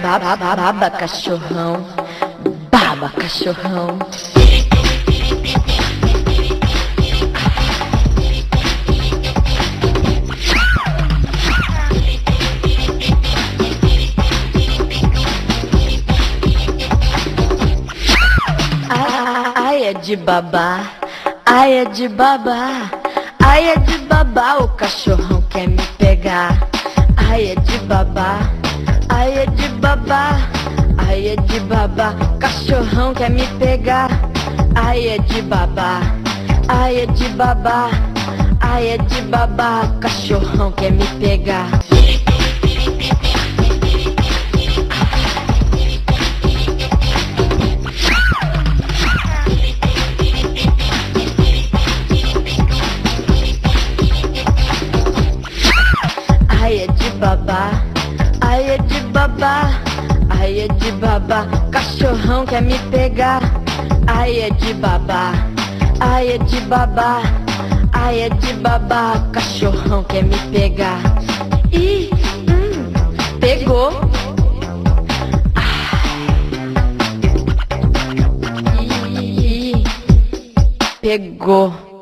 Baba, baba, cachorrão. Baba, cachorrão. Ai é de babá, ai é de babá, ai é de babá, o cachorrão quer me pegar. Ai é de babá, ai é de babá, ai é de babá, cachorrão quer me pegar. Ai é de babá, ai é de babá, ai é de babá, cachorrão quer me pegar. Ai é de babá, ai é de babá, ai é de babá, cachorrão quer me pegar. Ai é de babá, ai é de babá, ai é de babá, cachorrão quer me pegar. Ih, hum, pegou. Pegou.